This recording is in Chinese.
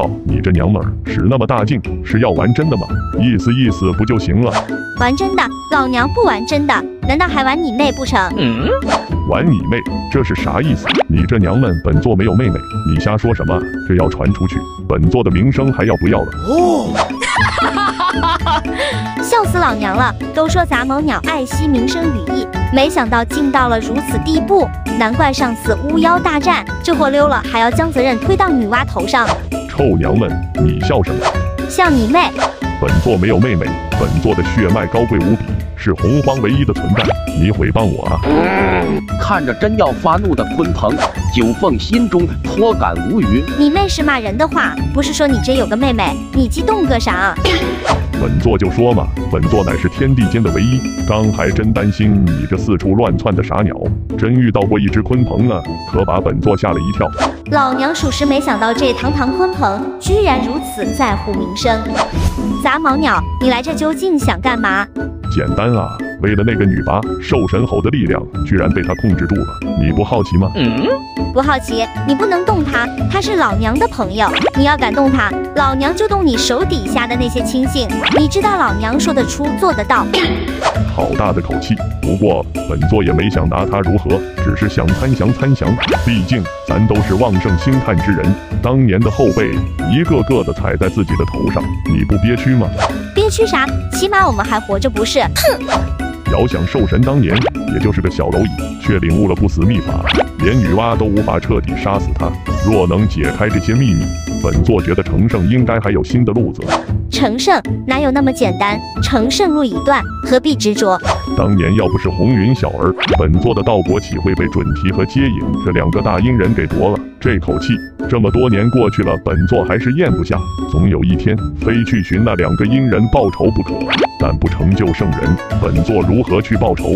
操你这娘们儿，使那么大劲，是要玩真的吗？意思意思不就行了？玩真的，老娘不玩真的，难道还玩你妹不成？嗯玩你妹，这是啥意思？你这娘们，本座没有妹妹，你瞎说什么？这要传出去，本座的名声还要不要了？哦 笑死老娘了！都说杂毛鸟爱惜名声羽翼，没想到竟到了如此地步。难怪上次巫妖大战，这货溜了，还要将责任推到女娲头上。臭娘们，你笑什么？笑你妹！本座没有妹妹，本座的血脉高贵无比，是洪荒唯一的存在。你诽谤我啊！看着真要发怒的鲲鹏，九凤心中颇感无语。你妹是骂人的话，不是说你真有个妹妹，你激动个啥？本座就说嘛，本座乃是天地间的唯一，刚还真担心你这四处乱窜的傻鸟，真遇到过一只鲲鹏呢，可把本座吓了一跳。老娘属实没想到这堂堂鲲鹏居然如此在乎名声。杂毛鸟，你来这究竟想干嘛？简单啊，为了那个女娃，兽神吼的力量居然被他控制住了，你不好奇吗？不好奇，你不能动他，他是老娘的朋友。你要敢动他，老娘就动你手底下的那些亲信。你知道老娘说得出做得到。好大的口气！不过本座也没想拿他如何，只是想参详参详。毕竟咱都是旺盛星探之人，当年的后辈一个个的踩在自己的头上，你不憋屈吗？憋屈啥？起码我们还活着，不是？哼！遥想兽神当年也就是个小蝼蚁，却领悟了不死秘法，连女娲都无法彻底杀死他。若能解开这些秘密，本座觉得成圣应该还有新的路子。成圣哪有那么简单？成圣路已断，何必执着？当年要不是红云小儿，本座的道果岂会被准提和接引这两个大阴人给夺了？这口气这么多年过去了，本座还是咽不下。总有一天，非去寻那两个阴人报仇不可。但不成就圣人，本座如何去报仇？